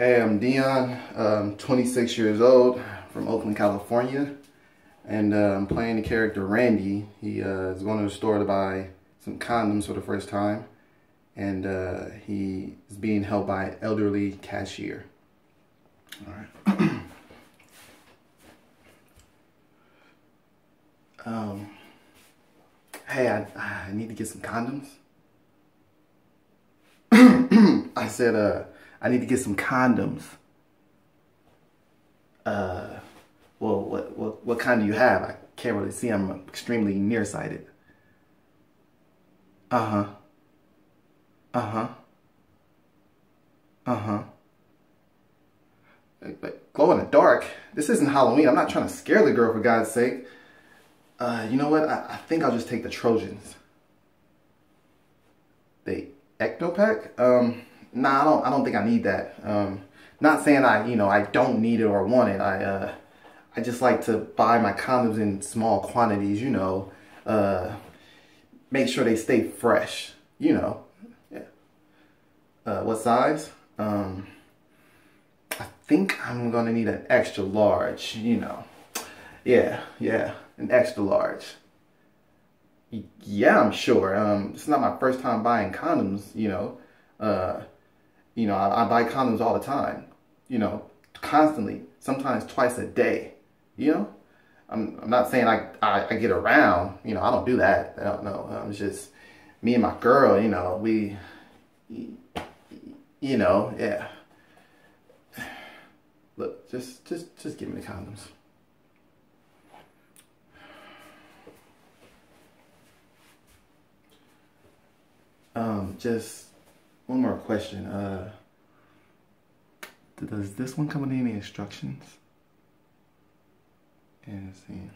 Hey, I'm Deion, um, 26 years old, from Oakland, California, and uh, I'm playing the character Randy. He uh, is going to the store to buy some condoms for the first time, and uh, he is being held by an elderly cashier. All right. um, hey, I, I need to get some condoms. I said, uh, I need to get some condoms. Uh, well, what, what, what kind do you have? I can't really see. I'm extremely nearsighted. Uh-huh. Uh-huh. Uh-huh. But glow in the dark? This isn't Halloween. I'm not trying to scare the girl, for God's sake. Uh, you know what? I, I think I'll just take the Trojans. The Ectopack? Um, nah, I don't, I don't think I need that. Um, not saying I, you know, I don't need it or want it. I, uh, I just like to buy my condoms in small quantities, you know, uh, make sure they stay fresh, you know. Yeah. Uh, what size? Um, I think I'm gonna need an extra large, you know. Yeah, yeah, an extra large. Yeah, I'm sure. Um, it's not my first time buying condoms, you know. Uh, you know, I, I buy condoms all the time, you know, constantly, sometimes twice a day, you know. I'm, I'm not saying I, I, I get around, you know, I don't do that. I don't know. It's just me and my girl, you know, we, you know, yeah. Look, just, just, just give me the condoms. Um, just one more question. Uh, does this one come with any instructions? And see.